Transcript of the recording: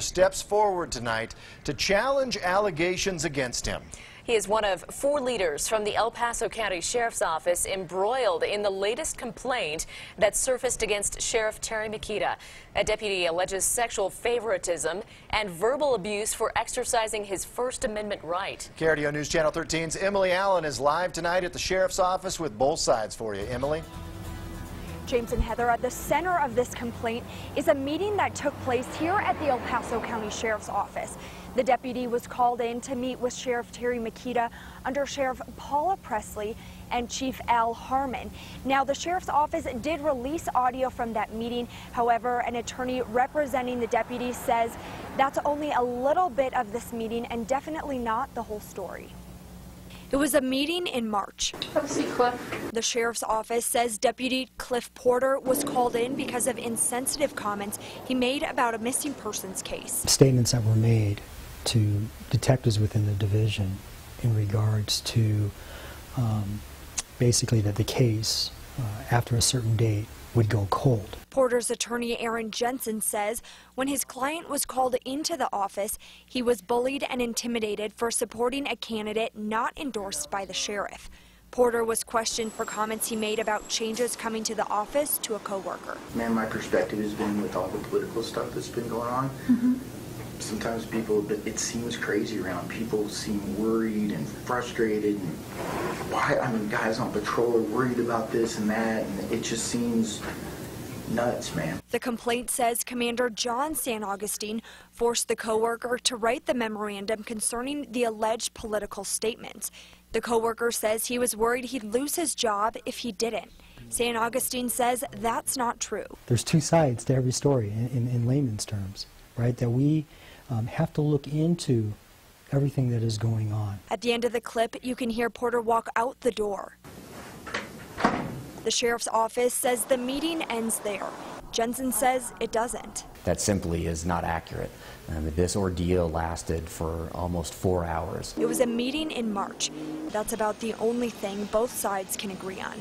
steps forward tonight to challenge allegations against him. He is one of four leaders from the El Paso County Sheriff's Office embroiled in the latest complaint that surfaced against Sheriff Terry Maketa. A deputy alleges sexual favoritism and verbal abuse for exercising his First Amendment right. KRDO News Channel 13's Emily Allen is live tonight at the Sheriff's Office with both sides for you. Emily? James and Heather, at the center of this complaint is a meeting that took place here at the El Paso County Sheriff's Office. The deputy was called in to meet with Sheriff Terry Maketa, Under Sheriff Paula Presley, and Chief Al Harmon. Now, the sheriff's office did release audio from that meeting. However, an attorney representing the deputy says that's only a little bit of this meeting and definitely not the whole story. It was a meeting in March. The sheriff's office says Deputy Cliff Porter was called in because of insensitive comments he made about a missing persons case. Statements that were made to detectives within the division in regards to um, basically that the case, uh, after a certain date, would go cold. Porter's attorney Aaron Jensen says when his client was called into the office, he was bullied and intimidated for supporting a candidate not endorsed by the sheriff. Porter was questioned for comments he made about changes coming to the office to a coworker. Man, my perspective has been with all the political stuff that's been going on. Mm-hmm. Sometimes people, it seems crazy around. People seem worried and frustrated. And why? I mean, guys on patrol are worried about this and that, and it just seems nuts, man. The complaint says Commander John San Augustine forced the coworker to write the memorandum concerning the alleged political statements. The coworker says he was worried he'd lose his job if he didn't. San Augustine says that's not true. There's two sides to every story in, in, in layman's terms, right? That we um, have to look into everything that is going on. At the end of the clip, you can hear Porter walk out the door. The sheriff's office says the meeting ends there. Jensen says it doesn't. That simply is not accurate. Um, this ordeal lasted for almost four hours. It was a meeting in March. That's about the only thing both sides can agree on.